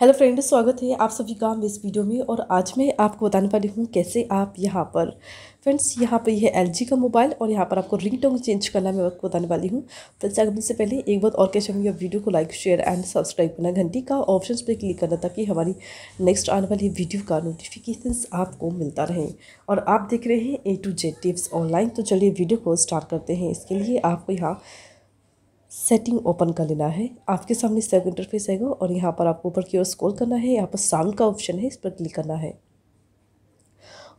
Hello friends स्वागत है आप सभी का इस वीडियो में और आज मैं आपको बताने वाली हूँ कैसे आप यहाँ पर, फ्रेंड्स, यहाँ पर यह एल का मोबाइल और यहाँ पर आपको रिंग टोन चेंज करना मैं आपको बताने वाली हूँ। फ्रेंड्स आगे से पहले एक बात और कैसे चाहूँगी वीडियो को लाइक शेयर एंड सब्सक्राइब करना, घंटी का ऑप्शन पर क्लिक करना ताकि हमारी नेक्स्ट आने वाली वीडियो का नोटिफिकेशन आपको मिलता रहे। और आप देख रहे हैं A to Z tips online तो चलिए वीडियो को स्टार्ट करते हैं। इसके लिए आपको यहाँ सेटिंग ओपन कर लेना है। आपके सामने सेव इंटरफेस आएगा और यहाँ पर आपको ऊपर की ओर स्क्रॉल करना है। यहाँ पर साउंड का ऑप्शन है, इस पर क्लिक करना है।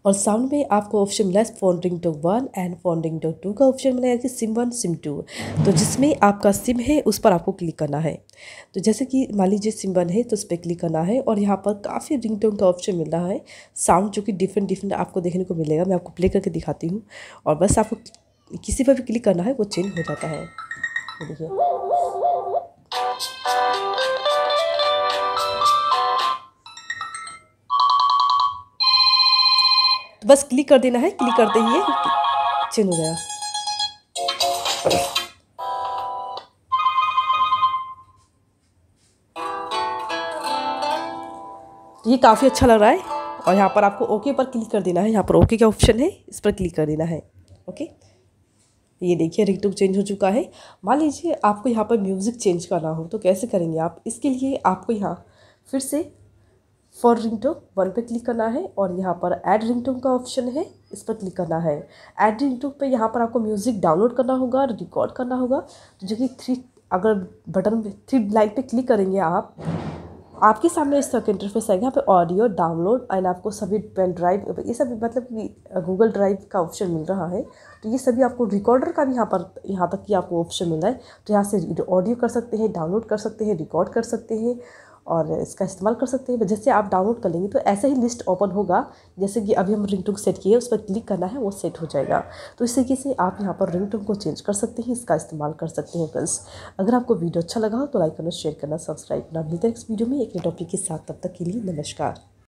और साउंड में आपको ऑप्शन मिला है phone ring two one and phone ring two two का ऑप्शन मिला है कि सिम वन सिम टू तो जिसमें आपका सिम है, उस पर आपको क्लिक करना है। तो जैसे कि मान लीजिए सिम वन है तो उस पर क्लिक करना है और यहाँ पर काफ़ी रिंग टोन का ऑप्शन मिल रहा है। साउंड जो कि डिफरेंट डिफरेंट आपको देखने को मिलेगा। मैं आपको प्ले करके दिखाती हूँ। और बस आपको किसी पर भी क्लिक करना है, वो चेंज हो जाता है। देखिए। तो बस क्लिक कर देना है, क्लिक करते ही ये चेंज हो गया ये काफ़ी अच्छा लग रहा है, और यहाँ पर आपको ओके पर क्लिक कर देना है। यहाँ पर ओके का ऑप्शन है, इस पर क्लिक कर देना है, ओके? ये देखिए रिंगटोन चेंज हो चुका है। मान लीजिए आपको यहाँ पर म्यूज़िक चेंज करना हो तो कैसे करेंगे आप? इसके लिए आपको यहाँ फिर से फॉर रिंगटोन वन पे क्लिक करना है और यहाँ पर ऐड रिंगटोन का ऑप्शन है, इस पर क्लिक करना है। ऐड रिंगटोन पे यहाँ पर आपको म्यूज़िक डाउनलोड करना होगा रिकॉर्ड करना होगा। तो जो कि थ्री अगर बटन थ्री लाइन पे क्लिक करेंगे आप आपके सामने इस तरह का इंटरफेस आएगा, यहाँ पे ऑडियो डाउनलोड एंड आपको सभी पेन ड्राइव ये सभी मतलब कि गूगल ड्राइव का ऑप्शन मिल रहा है। तो ये सभी आपको रिकॉर्डर का भी यहाँ पर, यहाँ तक कि आपको ऑप्शन मिल रहा है। तो यहाँ से ऑडियो कर सकते हैं डाउनलोड कर सकते हैं रिकॉर्ड कर सकते हैं। और इसका इस्तेमाल कर सकते हैं। जैसे आप डाउनलोड कर लेंगे तो ऐसा ही लिस्ट ओपन होगा। जैसे कि अभी हम रिंगटोन सेट किए, उस पर क्लिक करना है, वो सेट हो जाएगा। तो इस तरीके से आप यहाँ पर रिंगटोन को चेंज कर सकते हैं, इसका इस्तेमाल कर सकते हैं फ्रेंड्स अगर आपको वीडियो अच्छा लगा हो तो लाइक करना शेयर करना सब्सक्राइब करना मिलते हैं इस वीडियो में एक टॉपिक के साथ, तब तक के लिए नमस्कार।